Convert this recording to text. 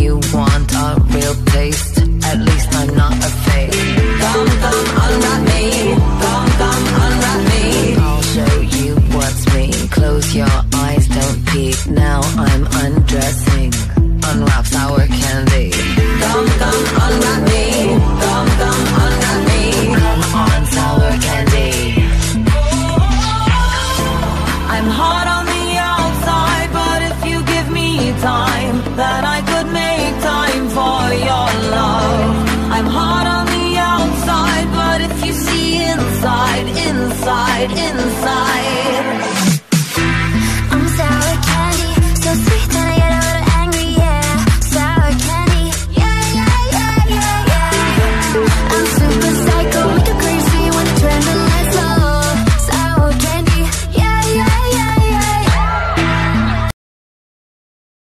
you want a real taste. At least I'm not a fake. Come, come, unwrap me. Come, come, unwrap me. I'll show you what's me. Close your eyes, don't peek. Now I'm undressing. Unwraps our right inside.